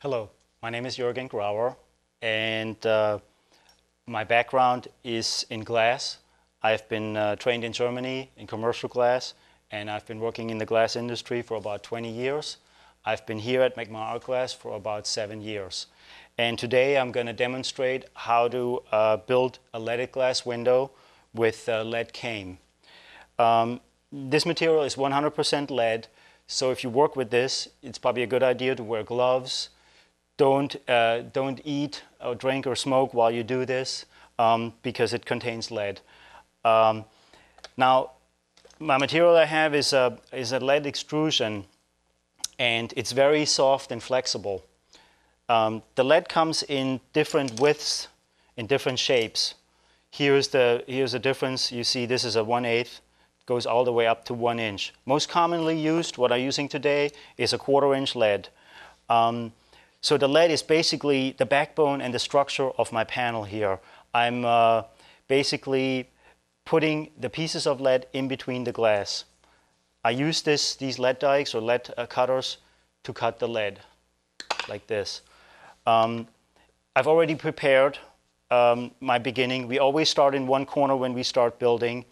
Hello, my name is Jürgen Grauer, and uh, my background is in glass. I've been uh, trained in Germany in commercial glass, and I've been working in the glass industry for about 20 years. I've been here at Art Glass for about seven years. And today I'm going to demonstrate how to uh, build a leaded glass window with uh, lead came. Um, this material is 100% lead, so if you work with this, it's probably a good idea to wear gloves. Don't, uh, don't eat or drink or smoke while you do this um, because it contains lead. Um, now, my material I have is a, is a lead extrusion and it's very soft and flexible. Um, the lead comes in different widths, in different shapes. Here's the, here's the difference. You see this is a 1 8 goes all the way up to 1 inch. Most commonly used, what I'm using today, is a quarter inch lead. Um, so the lead is basically the backbone and the structure of my panel here. I'm uh, basically putting the pieces of lead in between the glass. I use this, these lead dikes or lead uh, cutters to cut the lead like this. Um, I've already prepared um, my beginning. We always start in one corner when we start building.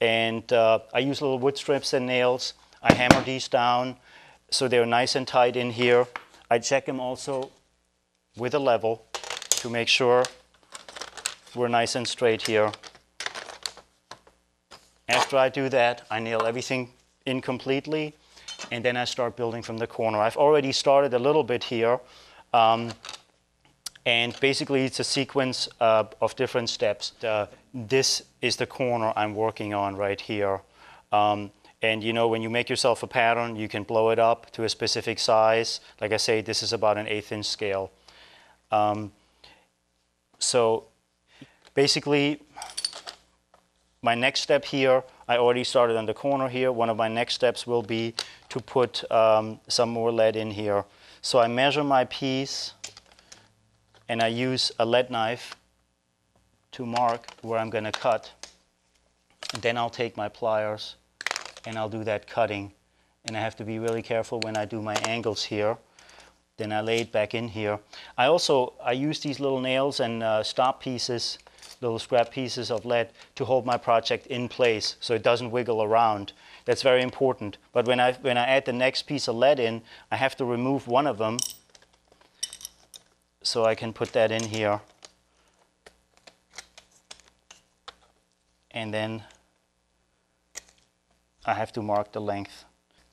And uh, I use little wood strips and nails. I hammer these down so they're nice and tight in here. I check them also with a level to make sure we're nice and straight here. After I do that, I nail everything in completely, and then I start building from the corner. I've already started a little bit here, um, and basically it's a sequence uh, of different steps. Uh, this is the corner I'm working on right here. Um, and you know, when you make yourself a pattern, you can blow it up to a specific size. Like I say, this is about an eighth inch scale. Um, so basically, my next step here, I already started on the corner here. One of my next steps will be to put um, some more lead in here. So I measure my piece and I use a lead knife to mark where I'm going to cut. And then I'll take my pliers and I'll do that cutting. And I have to be really careful when I do my angles here. Then I lay it back in here. I also, I use these little nails and uh, stop pieces little scrap pieces of lead to hold my project in place so it doesn't wiggle around. That's very important. But when I, when I add the next piece of lead in, I have to remove one of them so I can put that in here. And then I have to mark the length.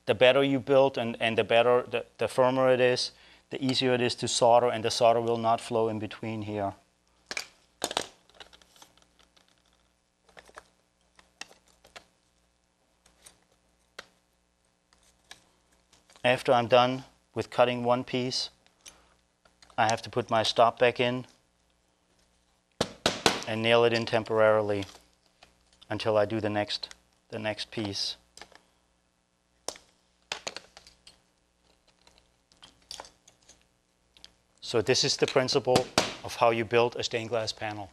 The better you build and, and the better, the, the firmer it is, the easier it is to solder and the solder will not flow in between here. After I'm done with cutting one piece, I have to put my stop back in and nail it in temporarily until I do the next, the next piece. So this is the principle of how you build a stained glass panel.